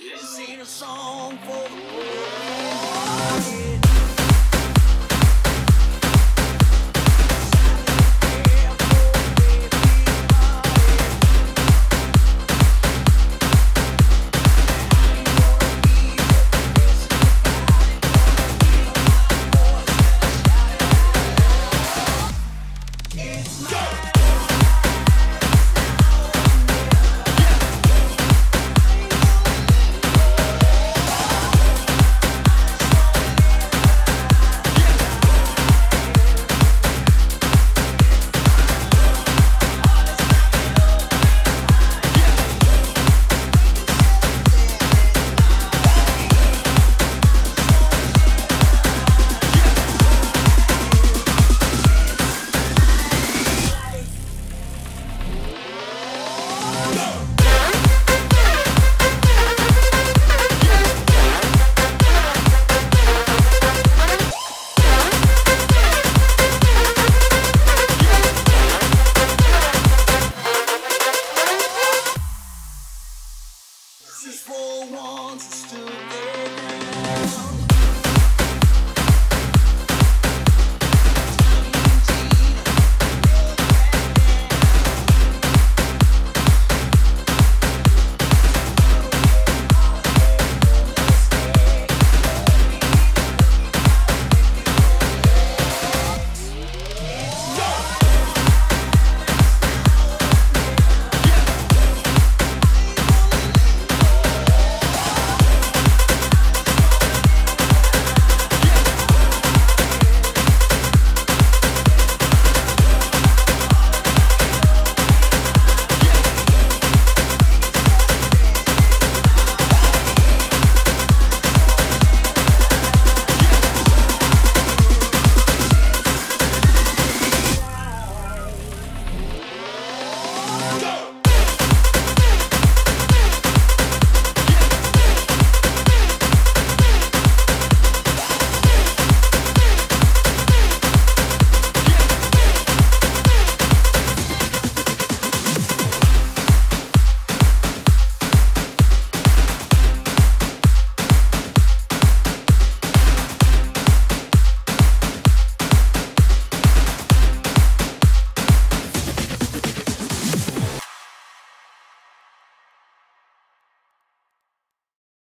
Ain't a song for the world. Is for ones that stood there. go.